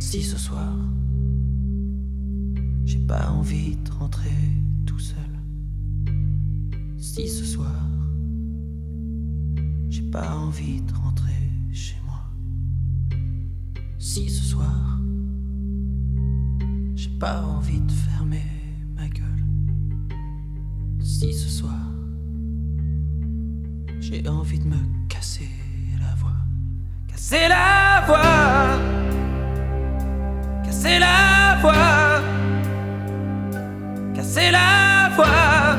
Si ce soir, j'ai pas envie de rentrer tout seul. Si ce soir, j'ai pas envie de rentrer chez moi. Si ce soir, j'ai pas envie de fermer ma gueule. Si ce soir, j'ai envie de me casser la voix. Casser la voix! Casser la voix. Casser la voix.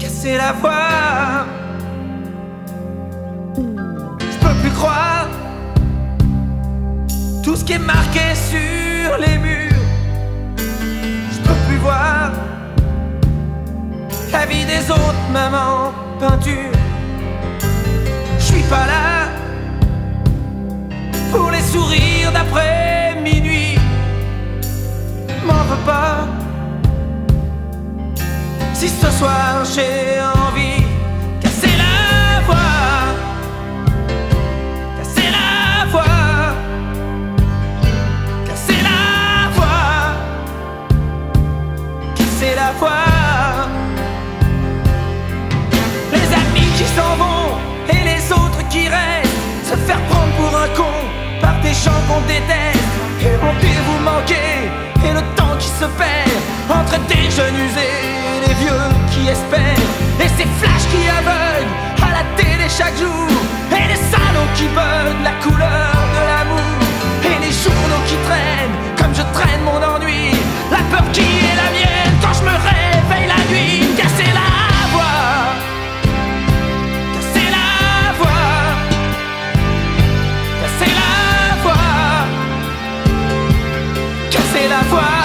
Casser la voix. Je peux plus croire tout ce qui est marqué sur les murs. Je peux plus voir la vie des autres, maman, peinture. Je suis pas là Si ce soir j'ai envie casser la voix, casser la voix, casser la voix, casser la voix. Les amis qui s'en vont et les autres qui restent Se faire prendre pour un con par des gens qu'on déteste Et rendez-vous manquer et le se Entre des jeunes usés et les vieux qui espèrent. Et ces flashs qui aveuglent à la télé chaque jour. Et les salauds qui veulent la couleur de l'amour. Et les journaux qui traînent comme je traîne mon ennui. La peur qui est la mienne quand je me réveille la nuit. Casser la voix. Casser la voix, casser la voix, casser la voix.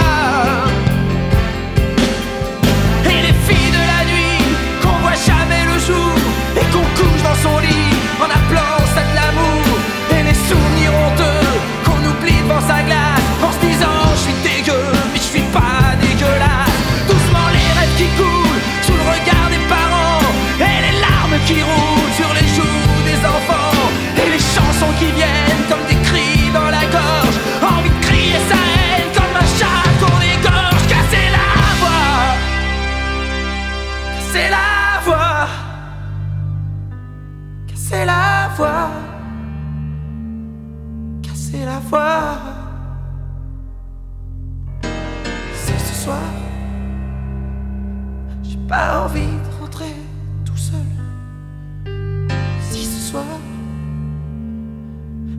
Casser la voix. C'est ce soir. J'ai pas envie de rentrer tout seul. Si ce soir,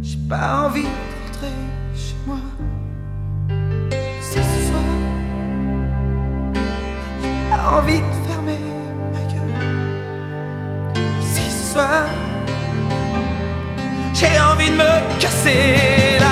j'ai pas envie de rentrer chez moi. Si ce soir, j'ai pas envie de fermer ma gueule. Si ce soir, j'ai envie de me casser